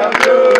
Arigato.